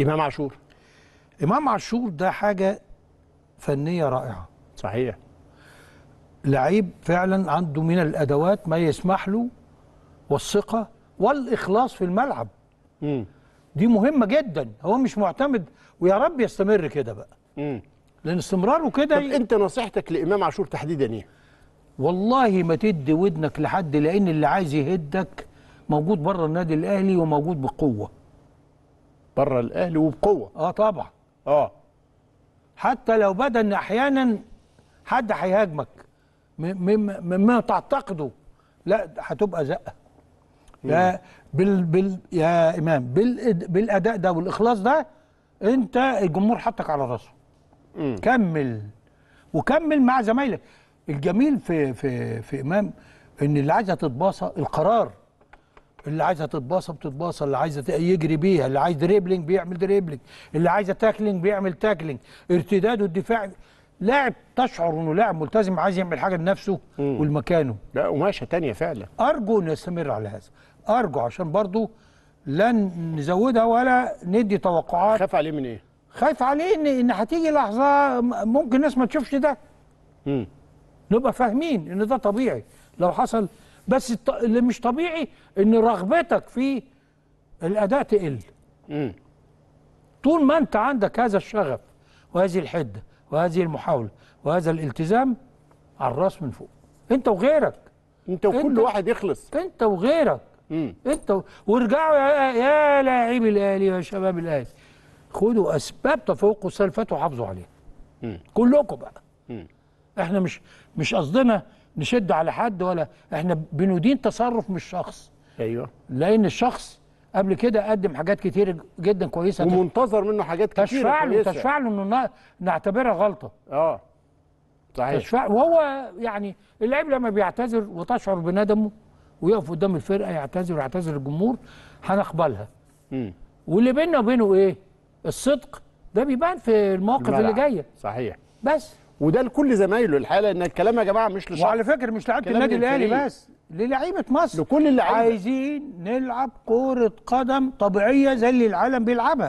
إمام عاشور. إمام عاشور ده حاجة فنية رائعة. صحيح. لعيب فعلا عنده من الأدوات ما يسمح له والثقة والإخلاص في الملعب. امم دي مهمة جدا. هو مش معتمد. ويا رب يستمر كده بقى. امم لأن استمراره طب كده أنت نصيحتك لإمام عاشور تحديدا إيه؟ والله ما تدي ودنك لحد لأن اللي عايز يهدك موجود بره النادي الأهلي وموجود بقوة. بره الأهلي وبقوة. آه طبعا. آه. حتى لو بدأ إن أحيانا حد هيهاجمك مما تعتقده لا هتبقى زقة. لا بال بال يا إمام بال بالأداء ده والإخلاص ده أنت الجمهور حطك على راسه. كمل. وكمل مع زمايلك. الجميل في في في إمام إن اللي عايزة تتباصى القرار. اللي عايزة تتباصى بتتباصى اللي عايزة يجري بيها اللي عايز dribbling بيعمل dribbling اللي عايزة tackling بيعمل tackling. ارتداده الدفاعي لاعب تشعر إنه لاعب ملتزم عايز يعمل حاجة لنفسه. ولمكانه. لا قماشه تانية فعلا. أرجو ان يستمر على هذا. أرجو عشان برضو لن نزودها ولا ندي توقعات. خاف عليه من إيه؟ خايف عليه ان إن هتيجي لحظة ممكن الناس ما تشوفش ده. امم نبقى فاهمين إن ده طبيعي. لو حصل بس اللي مش طبيعي إن رغبتك في الأداء تقل. امم طول ما أنت عندك هذا الشغف وهذه الحدة وهذه المحاولة وهذا الالتزام على الرأس من فوق. أنت وغيرك. أنت وكل انت- واحد يخلص. أنت وغيرك. امم أنت و... وارجعوا يا, يا لاعبي الأهلي يا شباب الأهلي. خدوا أسباب تفوق السنة اللي فاتت وحافظوا عليها. مم. كلكم بقى. مم. إحنا مش مش قصدنا نشد على حد ولا إحنا بندين تصرف مش شخص. أيوه. لأن الشخص قبل كده قدم حاجات كتير جدا كويسة. ومنتظر منه حاجات كتير تشفع له تشفع له إنه نعتبرها غلطة. آه. صحيح. تشفع وهو يعني اللعيب لما بيعتذر وتشعر بندمه ويقف قدام الفرقة يعتذر ويعتذر الجمهور هنقبلها. امم واللي بيننا وبينه إيه؟ الصدق. ده بيبان في المواقف اللي. جاية صحيح. بس. وده لكل زمايله. الحقيقة إن الكلام يا جماعة مش لشخص وعلى فكرة مش لعيبة النادي الأهلي. بس للعيبة مصر. لكل اللعيبة. عايزين نلعب كرة قدم طبيعية زي اللي العالم بيلعبها.